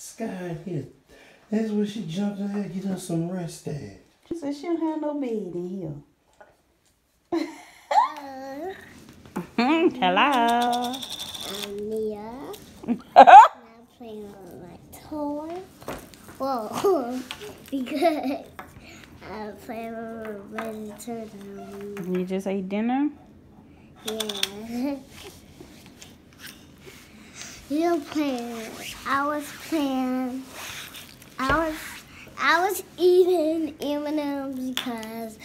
Sky here. That's where she jumped in there get her some rest at. She said she don't have no bed in here. Hello. I'm Mia. I'm playing with my toy. Whoa. because I'm playing with my Ready Turtle. You just ate dinner? Yeah. You were playing. I was playing. I was. I was eating M&M's because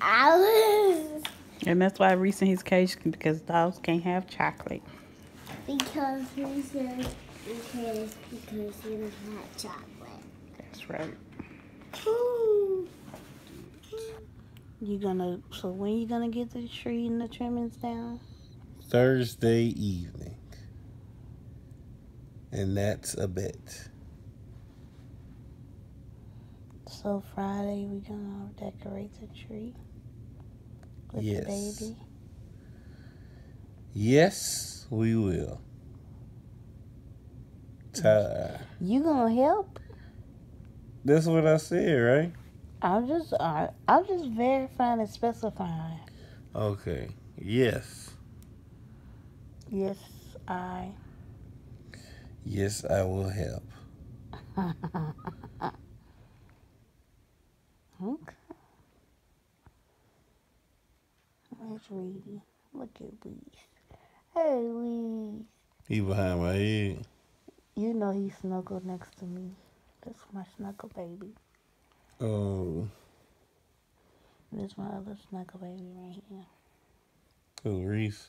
I was And that's why Reese in his cage because dogs can't have chocolate. because he said because because he didn't have chocolate. That's right. Ooh. You gonna so when you gonna get the tree and the trimmings down? Thursday evening. And that's a bet. So Friday we gonna decorate the tree with Yes. the baby. Yes, we will. Ty. You gonna help? That's what I said, right? I'm just I I'm just verifying and specifying. Okay. Yes. Yes, I. Yes, I will help. Okay. Where's Reedy? Look at Reese. Hey, Reese. He behind my head. You know he snuggled next to me. That's my snuggle baby. Oh, This my other snuggle baby right here. who Reese?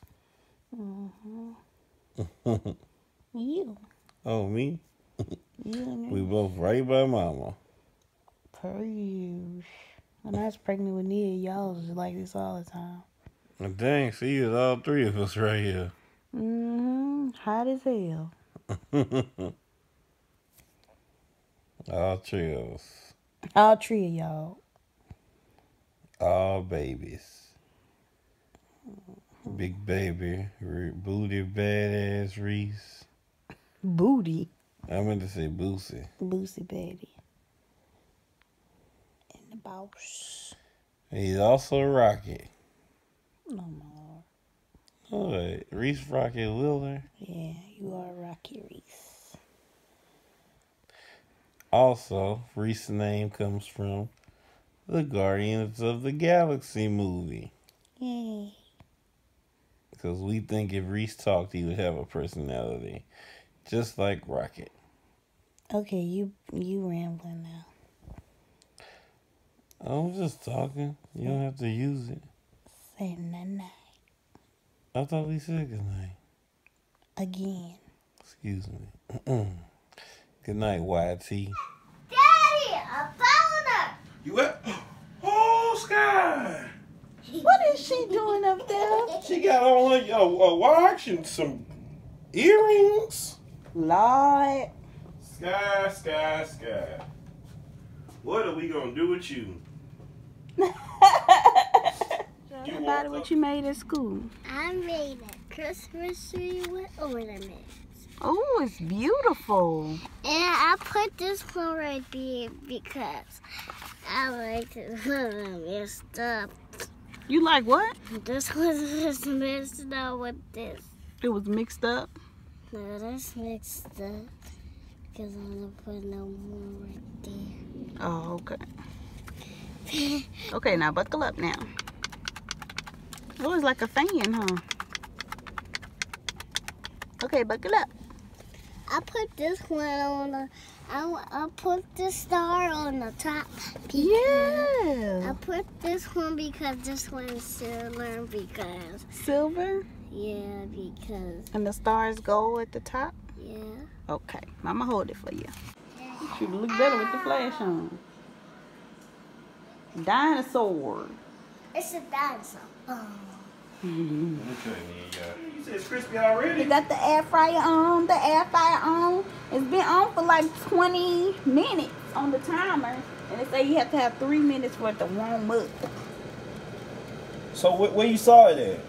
Mm-hmm. You. Oh, me? And We both right by mama. Perish. When I was pregnant with Nia, y'all was like this all the time. And dang, see, it's all three of us right here. Mm-hmm. Hot as hell. all three of us. All three of y'all. All babies. Big baby, booty, badass Reese. Booty. I meant to say Boosie. Boosie baby. And the boss. He's also Rocket. No more. Oh, wait, Reese Rocket Wheeler. Yeah, you are Rocky Reese. Also, Reese's name comes from the Guardians of the Galaxy movie. Yay. Because we think if Reese talked, he would have a personality. Just like Rocket. Okay, you you rambling now. I'm just talking. You don't have to use it. Say night night I thought we said good night. again. Excuse me. good night, YT. Daddy, I found her. You what? Oh, Sky! What is she doing up there? She got on a, a, a watch and some earrings. Lord. Sky, Sky, Sky. What are we gonna do with you? Tell everybody what you made at school. I made a Christmas tree with ornaments. Oh, it's beautiful. And I put this one right there because I like this one messed up. You like what? This was just messed up with this. It was mixed up. No, that's mixed up. Because I'm going to put no more right there. Oh, okay. Okay, now buckle up now. Oh, it's like a fan, huh? Okay, buckle up. I put this one on the. I, I put the star on the top. Yeah. I put this one because this one's silver. Because Silver. Yeah, because And the stars go at the top. yeah. Okay, Mama hold it for you. You look better with the flash on. Dinosaur. It's a dinosaur. Oh. You said it's crispy already? You got the air fryer on, the air fryer on. It's been on for like 20 minutes on the timer. And they say you have to have three minutes for it to warm up. So wh- where you saw it at?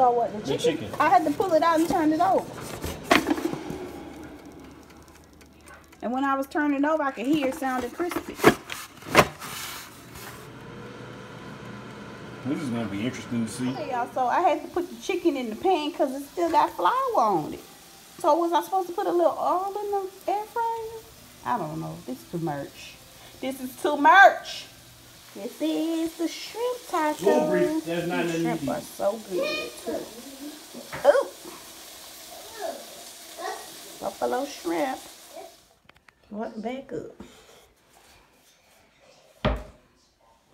So what, the The chicken? chicken. I had to pull it out and turn it over. And when I was turning it over, I could hear it sounded crispy. This is gonna be interesting to see. Y'all, so I had to put the chicken in the pan because it still got flour on it. So was I supposed to put a little oil in the air fryer? I don't know. This is too much. This is too much. This is the shrimp taco. Little there's not These nothing shrimp to are so good too. Ooh, buffalo shrimp. What back up?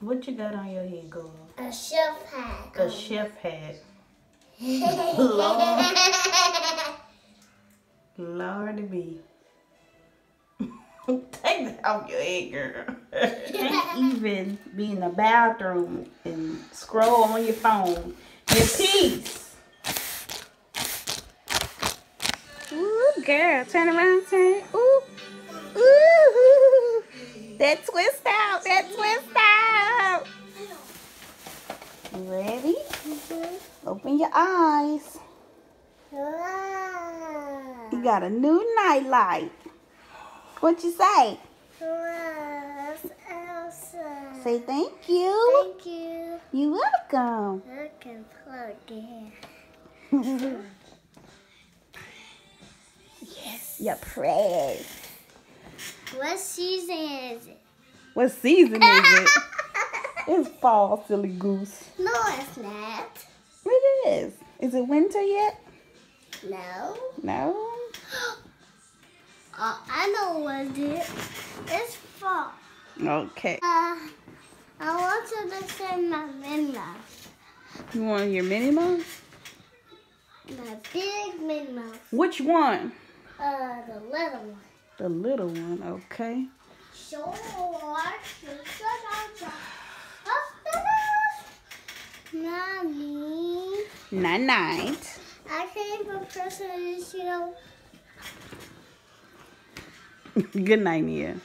What you got on your head, girl? A chef hat. A chef hat. Lord, Lord be. Take that off your head, girl. Can't even be in the bathroom and scroll on your phone. Your peace. Ooh, girl, turn around, turn. Ooh, ooh, that twist out, that twist out. You ready? Open your eyes. Wow. You got a new night light. What you say? Awesome. Say thank you. Thank you. You're welcome. I can plug in. yes, you're pretty. What season is it? What season is it? it's fall, silly goose. No, it's not. It is. Is it winter yet? No. No. Uh, I know what it is. It's fall. Okay. Uh, I want to listen my Minnie Mouse. You want your Minnie Mouse? My big Minnie Mouse. Which one? Uh, the little one. The little one. Okay. Sure. Mommy, Night night. I even press it, you know. Good night, Nia.